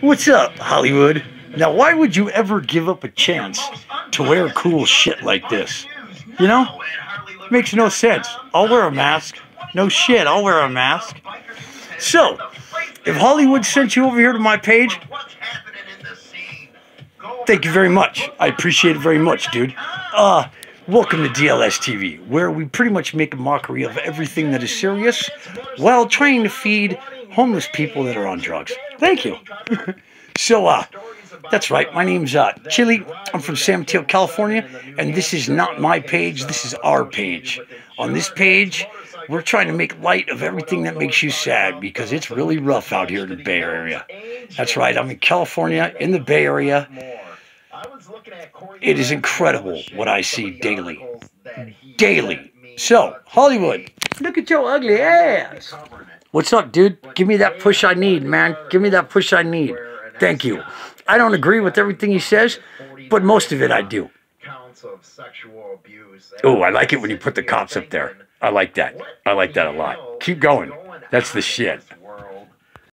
What's up, Hollywood? Now, why would you ever give up a chance to wear cool shit like this? You know? Makes no sense. I'll wear a mask. No shit, I'll wear a mask. So, if Hollywood sent you over here to my page, thank you very much. I appreciate it very much, dude. Uh, welcome to DLS TV, where we pretty much make a mockery of everything that is serious while trying to feed homeless people that are on drugs. Thank you. so, uh, that's right. My name's uh, Chili. I'm from San Mateo, California, and this is not my page. This is our page. On this page, we're trying to make light of everything that makes you sad because it's really rough out here in the Bay Area. That's right. I'm in California, in the Bay Area. It is incredible what I see daily. Daily. So, Hollywood, look at your ugly ass. What's up, dude? Give me that push I need, man. Give me that push I need. Thank you. I don't agree with everything he says, but most of it I do. Oh, I like it when you put the cops up there. I like that. I like that a lot. Keep going. That's the shit.